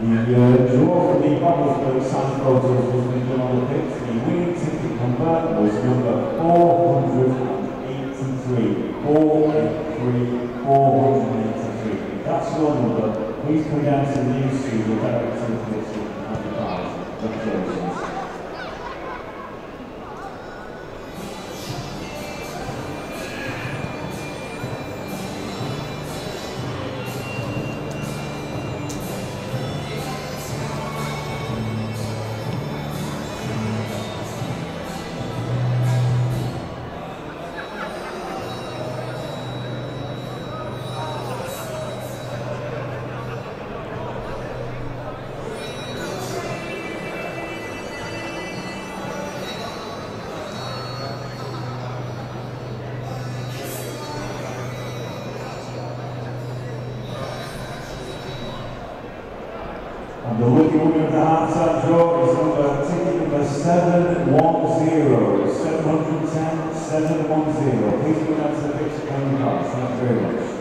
The uh, draw from the Bubblesburg Sun Photos was done on the pitch. The winning ticket number was number 483. 483, 483. If that's your number, please come down to the news studio directly to this and the prize. Congratulations. And the lucky winner of the half-time draw is number ticket number 710, 710, 710. Please go down to the picture camera. Thank you very much.